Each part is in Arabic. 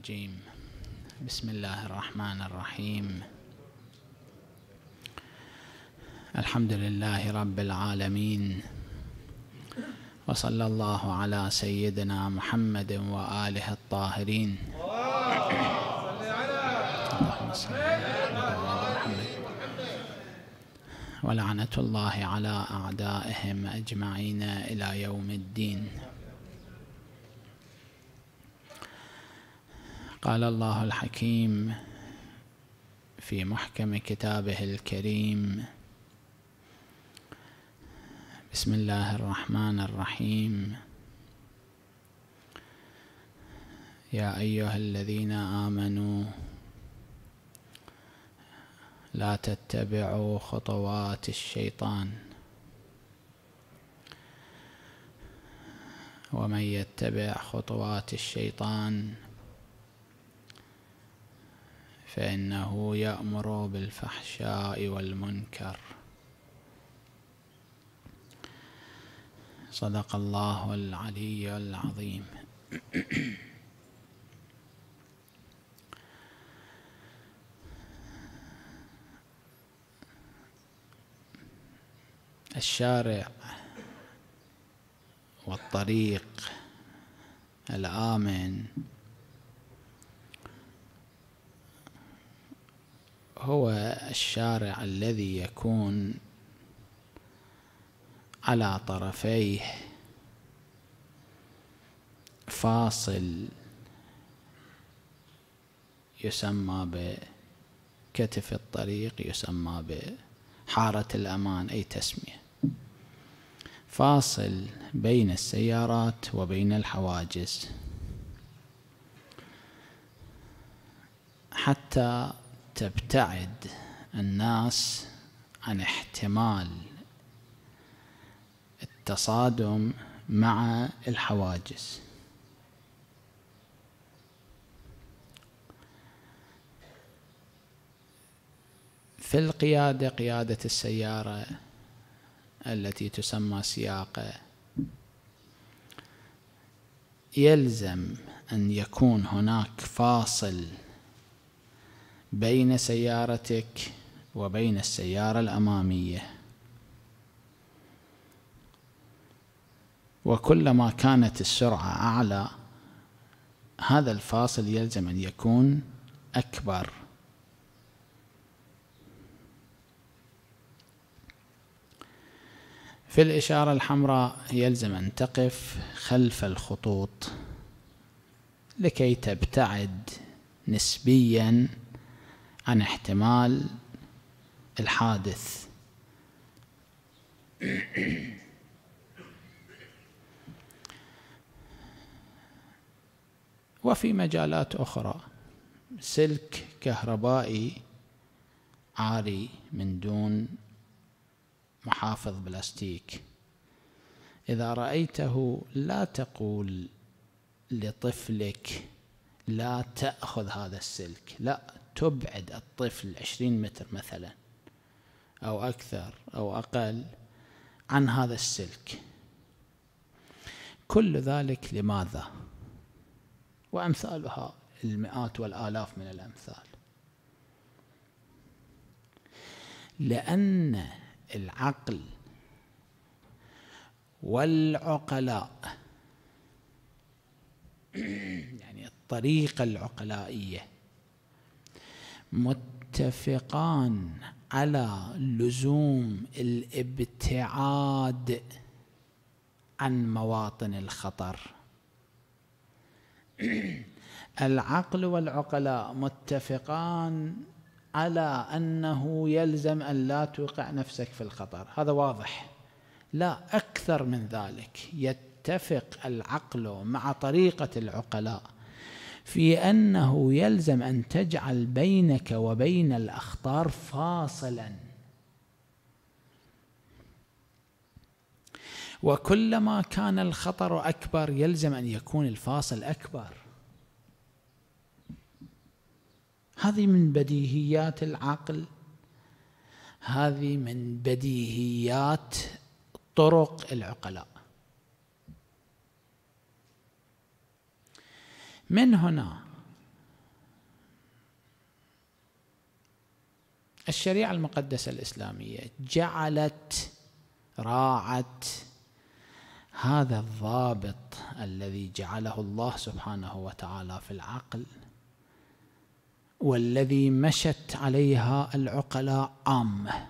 الرجيم. بسم الله الرحمن الرحيم. الحمد لله رب العالمين. وصلى الله على سيدنا محمد وآله الطاهرين. ولعنة الله على أعدائهم أجمعين إلى يوم الدين. قال الله الحكيم في محكم كتابه الكريم. بسم الله الرحمن الرحيم. يا أيها الذين آمنوا لا تتبعوا خطوات الشيطان. ومن يتبع خطوات الشيطان فإنه يأمر بالفحشاء والمنكر. صدق الله العلي العظيم. الشارع والطريق الآمن. هو الشارع الذي يكون على طرفيه فاصل يسمى بكتف الطريق يسمى بحارة الأمان أي تسمية. فاصل بين السيارات وبين الحواجز. حتى تبتعد الناس عن احتمال التصادم مع الحواجز. في القيادة قيادة السيارة التي تسمى سياقة يلزم أن يكون هناك فاصل بين سيارتك وبين السيارة الأمامية. وكلما كانت السرعة أعلى هذا الفاصل يلزم أن يكون أكبر. في الإشارة الحمراء يلزم أن تقف خلف الخطوط لكي تبتعد نسبيا عن احتمال الحادث. وفي مجالات أخرى. سلك كهربائي عاري من دون محافظ بلاستيك. إذا رأيته لا تقول لطفلك لا تأخذ هذا السلك. لا تبعد الطفل عشرين متر مثلا أو أكثر أو أقل عن هذا السلك. كل ذلك لماذا؟ وأمثالها المئات والآلاف من الأمثال. لأن العقل والعقلاء يعني الطريقة العقلائية متفقان على لزوم الابتعاد عن مواطن الخطر. العقل والعقلاء متفقان على أنه يلزم أن لا توقع نفسك في الخطر. هذا واضح. لا أكثر من ذلك. يتفق العقل مع طريقة العقلاء. في أنه يلزم أن تجعل بينك وبين الأخطار فاصلا. وكلما كان الخطر أكبر يلزم أن يكون الفاصل أكبر. هذه من بديهيات العقل. هذه من بديهيات طرق العقلاء. من هنا؟ الشريعة المقدسة الإسلامية جعلت راعت هذا الضابط الذي جعله الله سبحانه وتعالى في العقل والذي مشت عليها العقلاء عامة.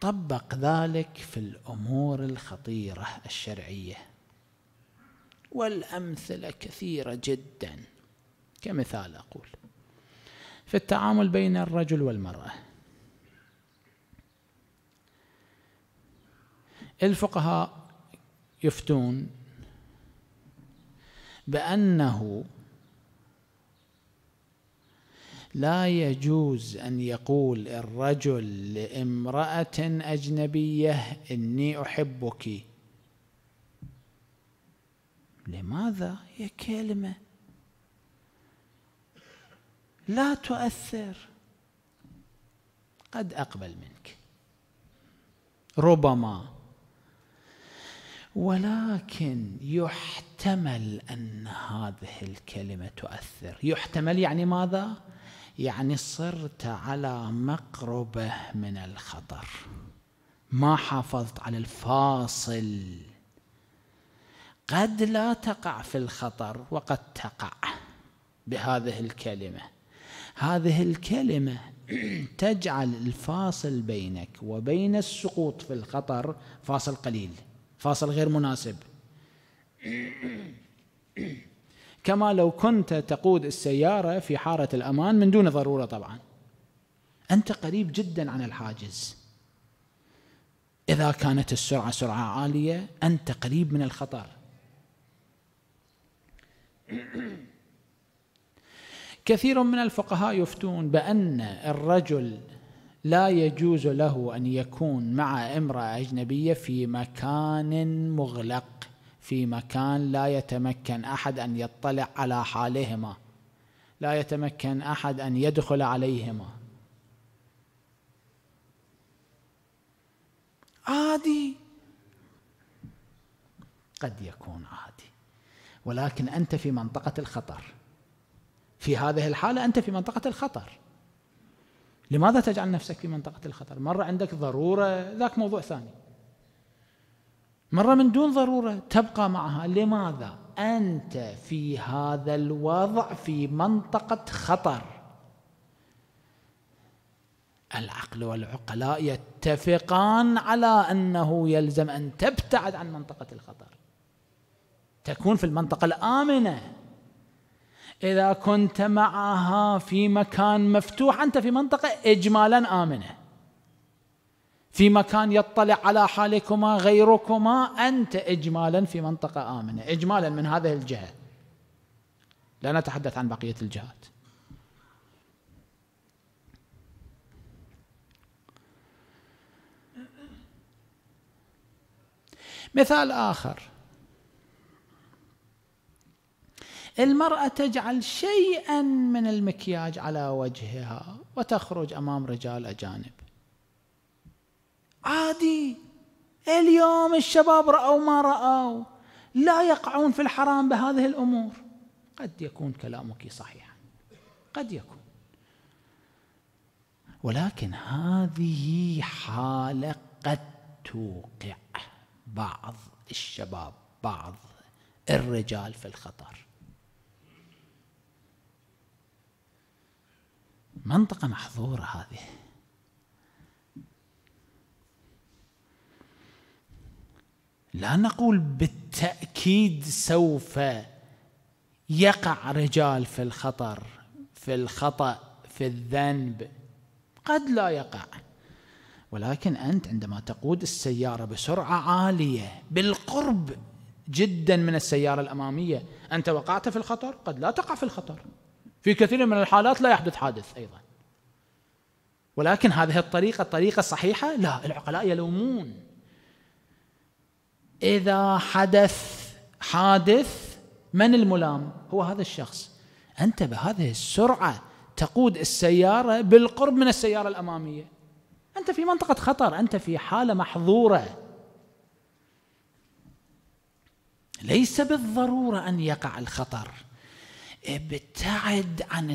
طبق ذلك في الأمور الخطيرة الشرعية. والأمثلة كثيرة جدا. كمثال أقول. في التعامل بين الرجل والمرأة. الفقهاء يفتون بأنه لا يجوز أن يقول الرجل لامرأة أجنبية إني أحبك لماذا هي كلمة؟ لا تؤثر. قد أقبل منك. ربما. ولكن يحتمل أن هذه الكلمة تؤثر. يحتمل يعني ماذا؟ يعني صرت على مقربة من الخطر. ما حافظت على الفاصل. قد لا تقع في الخطر وقد تقع بهذه الكلمة. هذه الكلمة تجعل الفاصل بينك وبين السقوط في الخطر فاصل قليل فاصل غير مناسب. كما لو كنت تقود السيارة في حارة الأمان من دون ضرورة طبعا. أنت قريب جدا عن الحاجز. إذا كانت السرعة سرعة عالية أنت قريب من الخطر. كثير من الفقهاء يفتون بأن الرجل لا يجوز له أن يكون مع امرأة أجنبية في مكان مغلق في مكان لا يتمكن أحد أن يطلع على حالهما لا يتمكن أحد أن يدخل عليهما. عادي. قد يكون عادي. ولكن أنت في منطقة الخطر. في هذه الحالة أنت في منطقة الخطر. لماذا تجعل نفسك في منطقة الخطر؟ مرة عندك ضرورة ذاك موضوع ثاني. مرة من دون ضرورة تبقى معها. لماذا؟ أنت في هذا الوضع في منطقة خطر. العقل والعقلاء يتفقان على أنه يلزم أن تبتعد عن منطقة الخطر. تكون في المنطقة الآمنة. إذا كنت معها في مكان مفتوح أنت في منطقة إجمالا آمنة. في مكان يطلع على حالكما غيركما أنت إجمالا في منطقة آمنة. إجمالا من هذه الجهة. لا نتحدث عن بقية الجهات. مثال آخر. المرأة تجعل شيئا من المكياج على وجهها وتخرج أمام رجال أجانب. عادي اليوم الشباب رأوا ما رأوا لا يقعون في الحرام بهذه الأمور. قد يكون كلامك صحيحا قد يكون. ولكن هذه حالة قد توقع بعض الشباب بعض الرجال في الخطر. منطقة محظورة هذه. لا نقول بالتأكيد سوف يقع رجال في الخطر في الخطأ في الذنب. قد لا يقع. ولكن أنت عندما تقود السيارة بسرعة عالية بالقرب جدا من السيارة الأمامية أنت وقعت في الخطر؟ قد لا تقع في الخطر. في كثير من الحالات لا يحدث حادث أيضا. ولكن هذه الطريقة الطريقة الصحيحة؟ لا العقلاء يلومون. إذا حدث حادث من الملام؟ هو هذا الشخص. أنت بهذه السرعة تقود السيارة بالقرب من السيارة الأمامية. أنت في منطقة خطر أنت في حالة محظورة. ليس بالضرورة أن يقع الخطر. ابتعد عن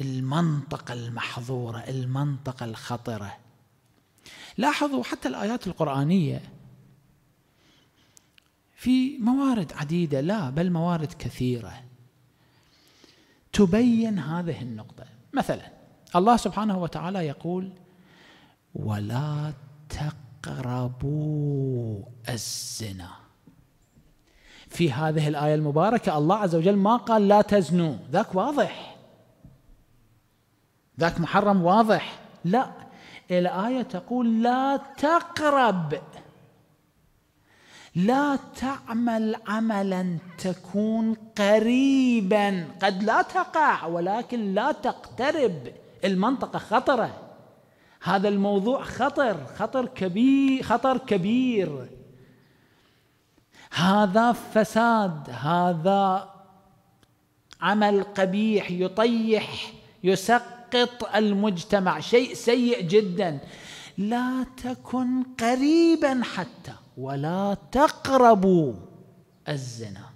المنطقة المحظورة المنطقة الخطرة. لاحظوا حتى الآيات القرآنية في موارد عديدة لا بل موارد كثيرة. تبين هذه النقطة. مثلا الله سبحانه وتعالى يقول ولا تقربوا الزنا. في هذه الآية المباركة الله عز وجل ما قال لا تزنوا. ذاك واضح. ذاك محرم واضح. لا. الآية تقول لا تقرب. لا تعمل عملا تكون قريبا. قد لا تقع ولكن لا تقترب. المنطقة خطرة. هذا الموضوع خطر خطر كبير خطر كبير. هذا فساد هذا عمل قبيح يطيح يسقط المجتمع شيء سيء جدا. لا تكن قريبا حتى ولا تقربوا الزنا.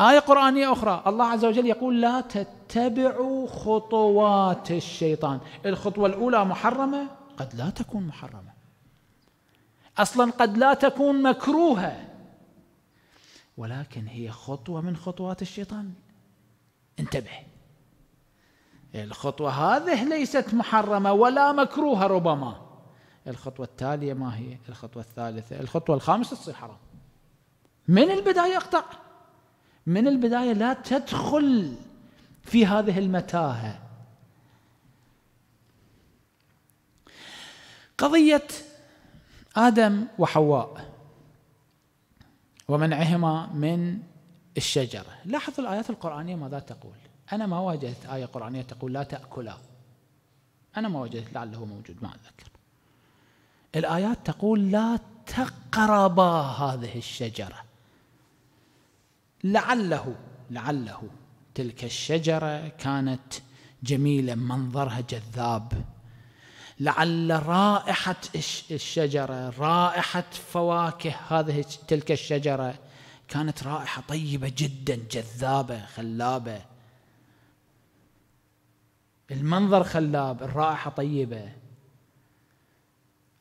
آية قرآنية أخرى الله عز وجل يقول لا تتبعوا خطوات الشيطان. الخطوة الأولى محرمة؟ قد لا تكون محرمة. أصلا قد لا تكون مكروهة. ولكن هي خطوة من خطوات الشيطان. انتبه. الخطوة هذه ليست محرمة ولا مكروهة ربما. الخطوة التالية ما هي؟ الخطوة الثالثة. الخطوة الخامسة تصير حرام. من البداية اقطع. من البداية لا تدخل في هذه المتاهة. قضية آدم وحواء ومنعهما من الشجرة. لاحظوا الآيات القرآنية ماذا تقول؟ أنا ما وجدت آية قرآنية تقول لا تأكلا. أنا ما وجدت لعله موجود ما أتذكر الآيات تقول لا تقربا هذه الشجرة. لعله لعله تلك الشجرة كانت جميلة منظرها جذاب. لعل رائحة الشجرة رائحة فواكه هذه تلك الشجرة كانت رائحة طيبة جدا جذابة خلابة. المنظر خلاب الرائحة طيبة.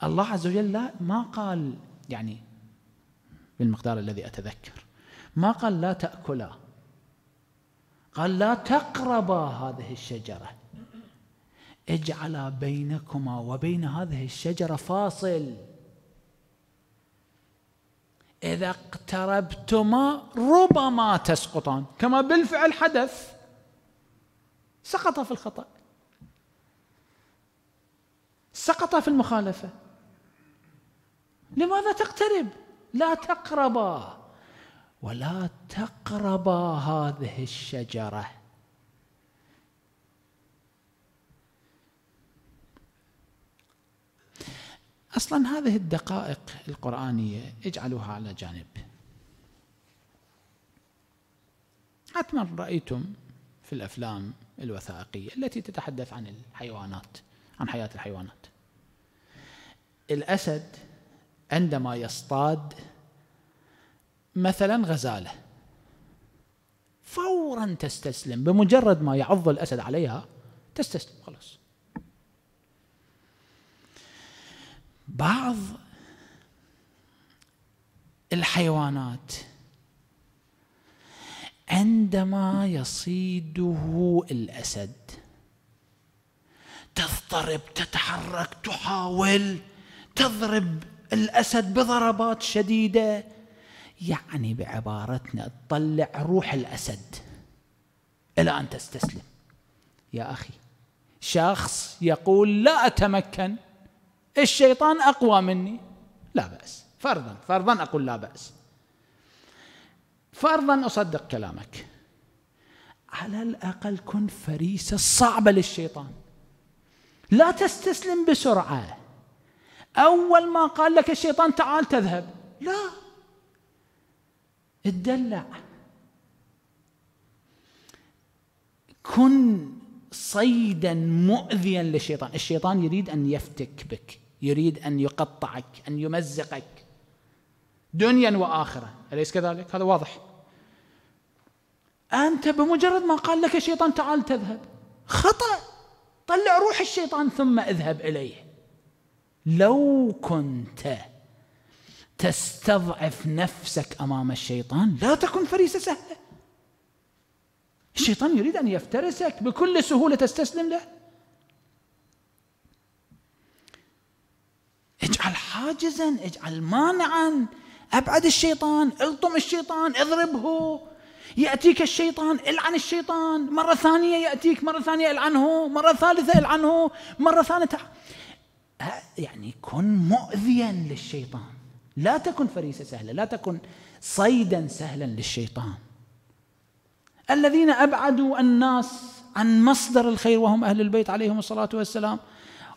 الله عز وجل لا ما قال يعني بالمقدار الذي أتذكر ما قال لا تأكلا. قال لا تقربا هذه الشجرة. اجعل بينكما وبين هذه الشجرة فاصل. إذا اقتربتما ربما تسقطان. كما بالفعل حدث. سقط في الخطأ. سقط في المخالفة. لماذا تقترب؟ لا تقربا. ولا تقربا هذه الشجرة. أصلا هذه الدقائق القرآنية اجعلوها على جانب. حتما رأيتم في الأفلام الوثائقية التي تتحدث عن الحيوانات عن حياة الحيوانات. الأسد عندما يصطاد مثلا غزالة فورا تستسلم بمجرد ما يعض الأسد عليها تستسلم خلاص. بعض الحيوانات عندما يصيده الأسد تضطرب تتحرك تحاول تضرب الأسد بضربات شديدة يعني بعبارتنا تطلع روح الأسد. إلى ان تستسلم. يا أخي شخص يقول لا أتمكن. الشيطان أقوى مني. لا بأس. فرضا فرضا أقول لا بأس. فرضا أصدق كلامك. على الأقل كن فريسة صعبة للشيطان. لا تستسلم بسرعة. أول ما قال لك الشيطان تعال تذهب. لا. اتدلع. كن صيدا مؤذيا للشيطان. الشيطان يريد أن يفتك بك. يريد أن يقطعك أن يمزقك. دنيا وآخرة. أليس كذلك؟ هذا واضح. أنت بمجرد ما قال لك الشيطان تعال تذهب. خطأ. طلع روح الشيطان ثم اذهب إليه. لو كنت تستضعف نفسك أمام الشيطان لا تكن فريسة سهلة. الشيطان يريد أن يفترسك بكل سهولة تستسلم له. اجعل حاجزا اجعل مانعا. أبعد الشيطان الطم الشيطان اضربه. يأتيك الشيطان العن الشيطان. مرة ثانية يأتيك مرة ثانية العنه. مرة ثالثة العنه. مرة ثالثة. يعني كن مؤذيا للشيطان. لا تكن فريسة سهلة لا تكن صيدا سهلا للشيطان. الذين أبعدوا الناس عن مصدر الخير وهم أهل البيت عليهم الصلاة والسلام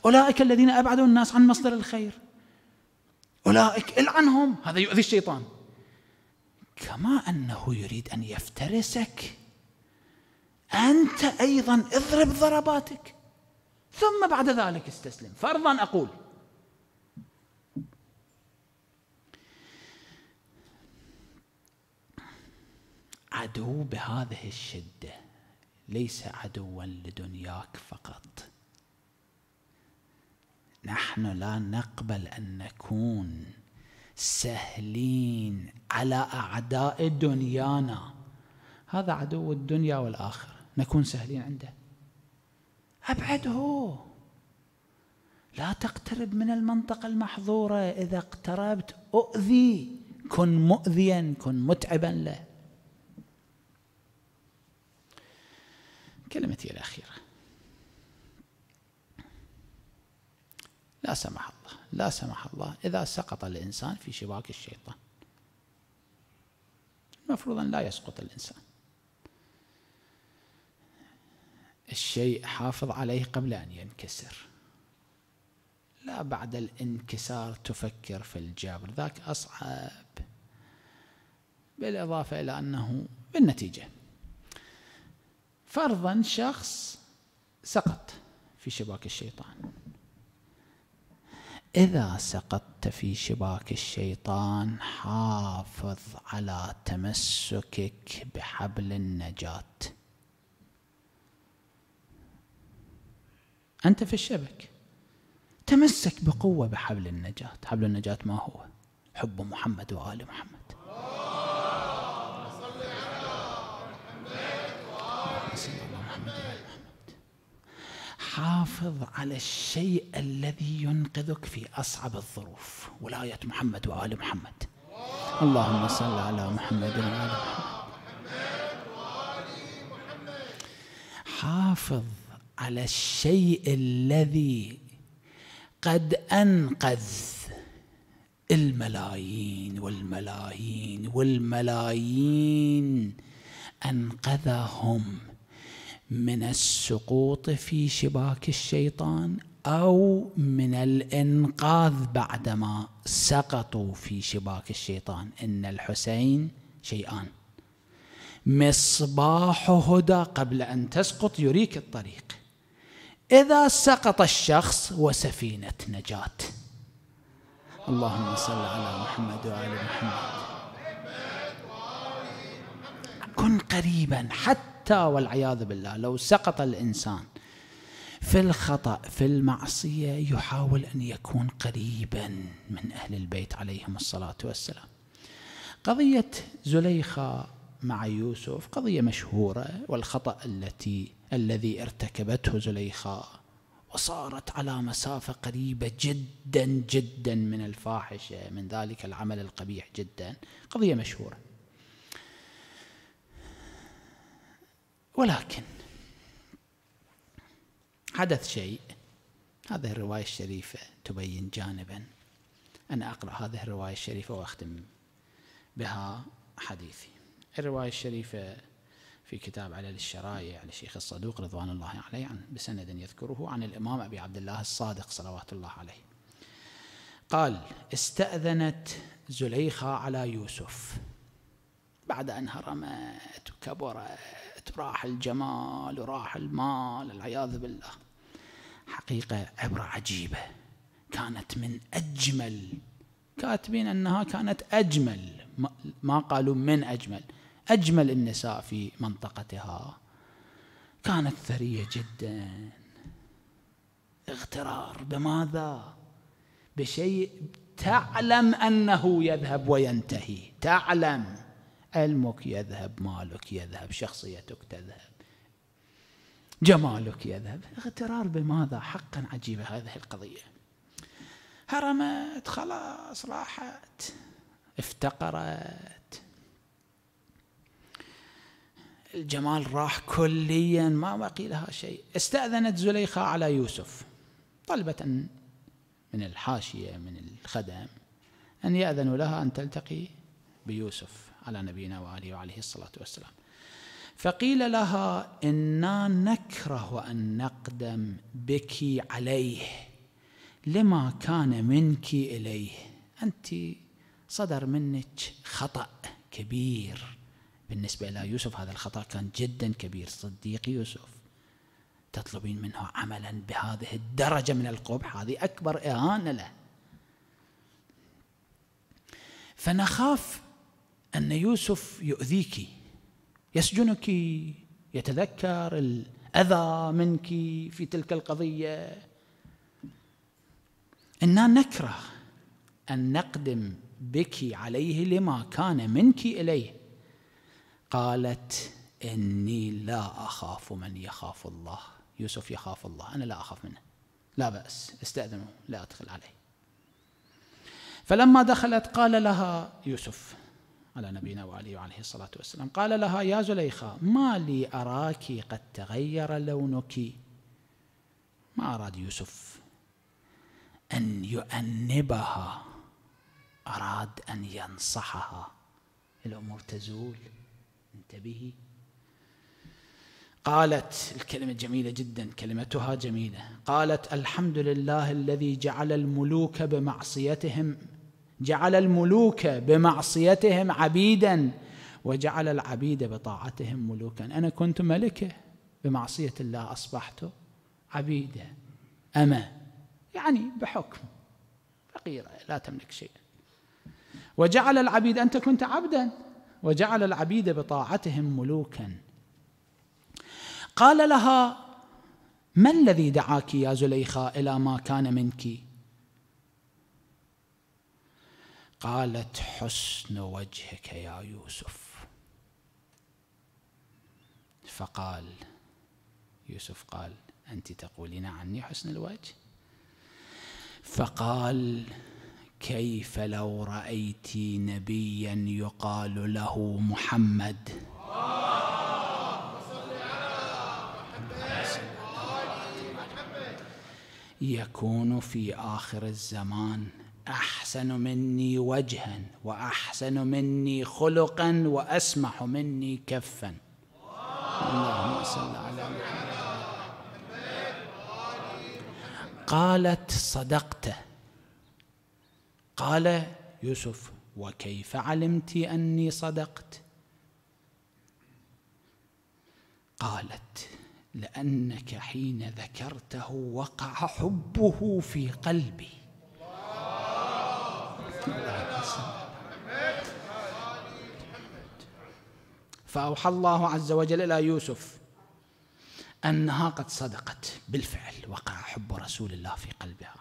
أولئك الذين ابعدوا الناس عن مصدر الخير. أولئك إلعنهم. هذا يؤذي الشيطان. كما أنه يريد أن يفترسك أنت أيضا اضرب ضرباتك. ثم بعد ذلك استسلم. فرضا أقول. عدو بهذه الشدة ليس عدوا لدنياك فقط. نحن لا نقبل أن نكون سهلين على أعداء دنيانا. هذا عدو الدنيا والآخرة. نكون سهلين عنده. ابعده لا تقترب من المنطقة المحظورة. إذا اقتربت أؤذي. كن مؤذيا كن متعبا له. كلمتي الأخيرة. لا سمح الله لا سمح الله إذا سقط الإنسان في شباك الشيطان. المفروض أن لا يسقط الإنسان. الشيء حافظ عليه قبل أن ينكسر. لا بعد الانكسار تفكر في الجبر ذاك أصعب. بالإضافة إلى أنه بالنتيجة. فرضا شخص سقط في شباك الشيطان. إذا سقطت في شباك الشيطان حافظ على تمسكك بحبل النجاة. أنت في الشبك. تمسك بقوة بحبل النجاة. حبل النجاة ما هو؟ حب محمد وآل محمد. حافظ على الشيء الذي ينقذك في أصعب الظروف. ولاية محمد وآل محمد. اللهم صل على محمد وآل محمد. حافظ على الشيء الذي قد أنقذ الملايين والملايين والملايين أنقذهم. من السقوط في شباك الشيطان أو من الإنقاذ بعدما سقطوا في شباك الشيطان. إن الحسين شيئان. مصباح هدى قبل أن تسقط يريك الطريق. إذا سقط الشخص وسفينة نجاة. اللهم صل على محمد وال محمد. كن قريبا حتى والعياذ بالله لو سقط الإنسان في الخطأ في المعصية يحاول أن يكون قريبا من أهل البيت عليهم الصلاة والسلام. قضية زليخة مع يوسف قضية مشهورة والخطأ التي الذي ارتكبته زليخة وصارت على مسافة قريبة جدا جدا من الفاحشة من ذلك العمل القبيح جدا. قضية مشهورة. ولكن حدث شيء. هذه الرواية الشريفة تبين جانبا. أنا أقرأ هذه الرواية الشريفة وأختم بها حديثي. الرواية الشريفة في كتاب علل الشرايع للشيخ الصدوق رضوان الله عليه عن بسند يذكره عن الإمام أبي عبد الله الصادق صلوات الله عليه. قال استأذنت زليخة على يوسف. بعد أن هرمت وكبرت راح الجمال وراح المال العياذ بالله. حقيقة عبرة عجيبة. كانت من أجمل كاتبين أنها كانت أجمل ما قالوا من أجمل. أجمل النساء في منطقتها. كانت ثرية جدا. اغترار. بماذا؟ بشيء تعلم أنه يذهب وينتهي. تعلم. علمك يذهب مالك يذهب شخصيتك تذهب جمالك يذهب. اغترار بماذا؟ حقا عجيبة هذه القضية. هرمت خلاص راحت افتقرت. الجمال راح كليا ما بقي لها شيء. استأذنت زليخة على يوسف. طلبت أن من الحاشية من الخدم أن يأذنوا لها أن تلتقي بيوسف. على نبينا وآله وعليه الصلاة والسلام. فقيل لها إنا نكره أن نقدم بك عليه. لما كان منك إليه؟ أنت صدر منك خطأ كبير. بالنسبة إلى يوسف هذا الخطأ كان جدا كبير. صديق يوسف تطلبين منه عملا بهذه الدرجة من القبح؟ هذه أكبر إهانة له. فنخاف أن يوسف يؤذيك يسجنك يتذكر الأذى منك في تلك القضية. إنا نكره أن نقدم بك عليه لما كان منك إليه. قالت إني لا أخاف من يخاف الله. يوسف يخاف الله أنا لا أخاف منه. لا بأس استأذنوا لا أدخل عليه. فلما دخلت قال لها يوسف على نبينا وعليه وعليه الصلاة والسلام. قال لها يا زليخة ما لي أراك قد تغير لونك؟ ما أراد يوسف أن يؤنبها أراد أن ينصحها. الأمور تزول انتبهي. قالت الكلمة جميلة جدا كلمتها جميلة. قالت الحمد لله الذي جعل الملوك بمعصيتهم جعل الملوك بمعصيتهم عبيدا وجعل العبيد بطاعتهم ملوكا. أنا كنت ملكة بمعصية الله أصبحت عبيدة أما يعني بحكم فقيرة لا تملك شيئا وجعل العبيد أنت كنت عبدا. وجعل العبيد بطاعتهم ملوكا. قال لها ما الذي دعاك يا زليخا إلى ما كان منك؟ قالت حسن وجهك يا يوسف. فقال يوسف قال أنت تقولين عني حسن الوجه؟ فقال كيف لو رأيت نبيا يقال له محمد؟ يكون في آخر الزمان أحسن مني وجها وأحسن مني خلقا وأسمح مني كفا. اللهم صل على محمد. قالت صدقت. قال يوسف وكيف علمت أني صدقت؟ قالت لأنك حين ذكرته وقع حبه في قلبي. فأوحى الله عز وجل إلى يوسف أنها قد صدقت بالفعل وقع حب رسول الله في قلبها.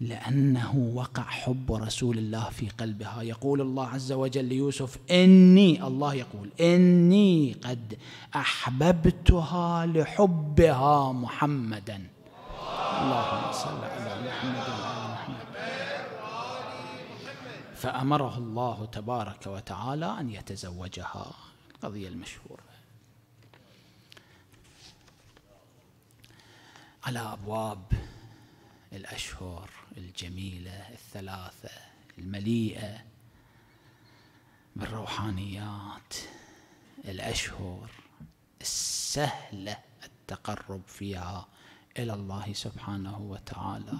لأنه وقع حب رسول الله في قلبها. يقول الله عز وجل ليوسف إني الله يقول إني قد أحببتها لحبها محمدا. اللهم صل على محمد. فأمره الله تبارك وتعالى أن يتزوجها. القضية المشهورة على أبواب الأشهر الجميلة الثلاثة المليئة بالروحانيات الأشهر السهلة التقرب فيها إلى الله سبحانه وتعالى.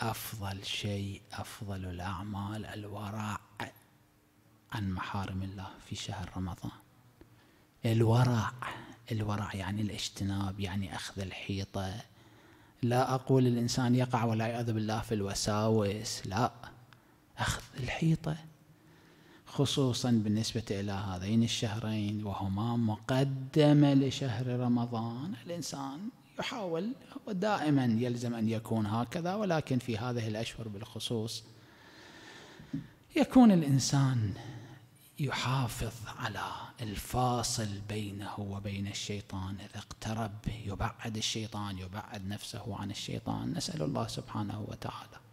أفضل شيء أفضل الأعمال الورع عن محارم الله في شهر رمضان. الورع الورع يعني الاجتناب يعني أخذ الحيطة. لا أقول الإنسان يقع والعياذ بالله في الوساوس لا. أخذ الحيطة. خصوصا بالنسبة إلى هذين الشهرين وهما مقدمة لشهر رمضان. الإنسان يحاول ودائما يلزم أن يكون هكذا ولكن في هذه الأشهر بالخصوص يكون الإنسان يحافظ على الفاصل بينه وبين الشيطان. إذا اقترب يبعد الشيطان يبعد نفسه عن الشيطان. نسأل الله سبحانه وتعالى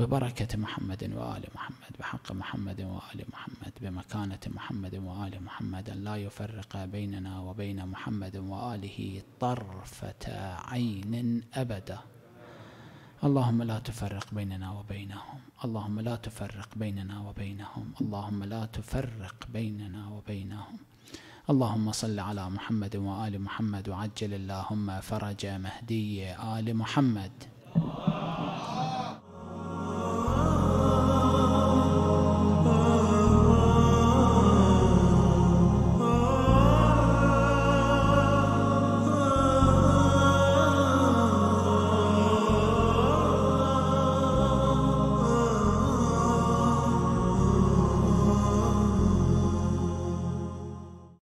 ببركة محمد وآل محمد بحق محمد وآل محمد بمكانة محمد وآل محمد لا يفرق بيننا وبين محمد وآله طرفة عين أبدا. اللهم لا تفرق بيننا وبينهم اللهم لا تفرق بيننا وبينهم اللهم لا تفرق بيننا وبينهم. اللهم صل على محمد وآل محمد وعجل اللهم فرج مهدي آل محمد.